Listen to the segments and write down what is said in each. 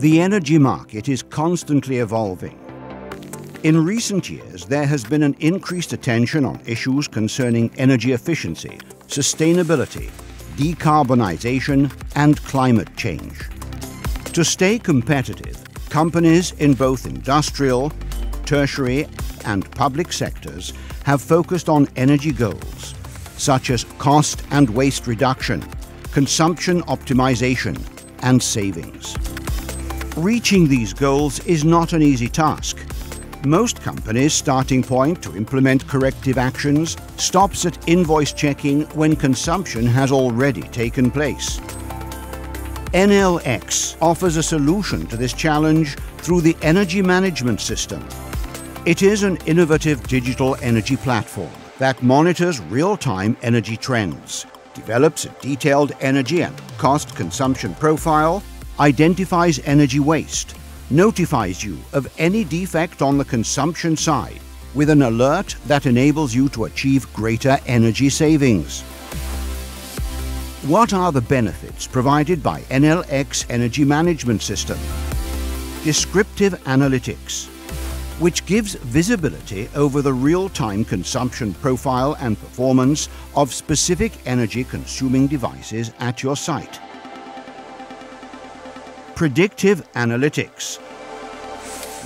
The energy market is constantly evolving. In recent years, there has been an increased attention on issues concerning energy efficiency, sustainability, decarbonization, and climate change. To stay competitive, companies in both industrial, tertiary, and public sectors have focused on energy goals, such as cost and waste reduction, consumption optimization, and savings. Reaching these goals is not an easy task. Most companies' starting point to implement corrective actions stops at invoice checking when consumption has already taken place. Enel X offers a solution to this challenge through the Energy Management System. It is an innovative digital energy platform that monitors real-time energy trends, develops a detailed energy and cost consumption profile, identifies energy waste, notifies you of any defect on the consumption side with an alert that enables you to achieve greater energy savings. What are the benefits provided by Enel X Energy Management System? Descriptive Analytics, which gives visibility over the real-time consumption profile and performance of specific energy-consuming devices at your site predictive analytics,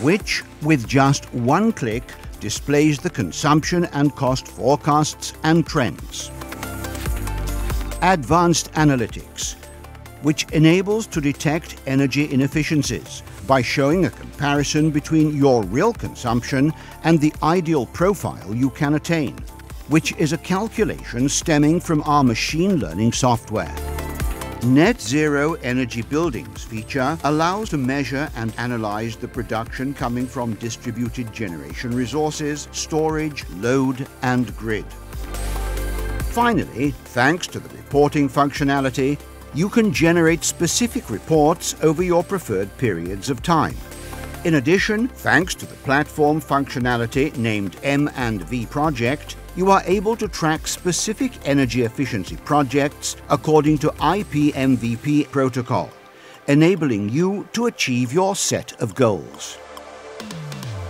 which, with just one click, displays the consumption and cost forecasts and trends. Advanced analytics, which enables to detect energy inefficiencies by showing a comparison between your real consumption and the ideal profile you can attain, which is a calculation stemming from our machine learning software. Net Zero Energy Buildings feature allows to measure and analyze the production coming from distributed generation resources, storage, load, and grid. Finally, thanks to the reporting functionality, you can generate specific reports over your preferred periods of time. In addition, thanks to the platform functionality named M&V Project, you are able to track specific energy efficiency projects according to IPMVP protocol, enabling you to achieve your set of goals.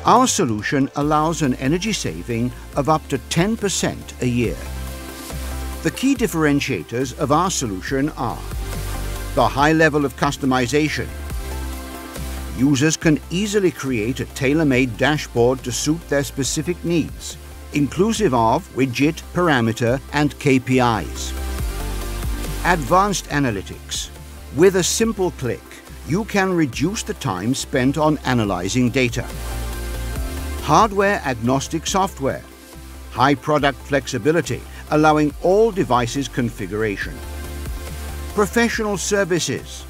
Our solution allows an energy saving of up to 10% a year. The key differentiators of our solution are the high level of customization. Users can easily create a tailor-made dashboard to suit their specific needs inclusive of widget, parameter, and KPIs. Advanced Analytics. With a simple click, you can reduce the time spent on analyzing data. Hardware agnostic software. High product flexibility, allowing all devices configuration. Professional services.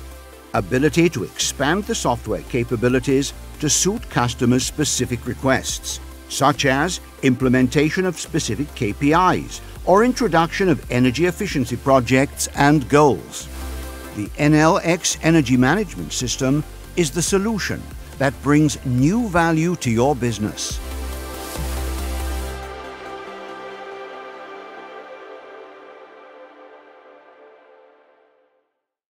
Ability to expand the software capabilities to suit customers' specific requests such as implementation of specific KPIs or introduction of energy efficiency projects and goals. The Enel X Energy Management System is the solution that brings new value to your business.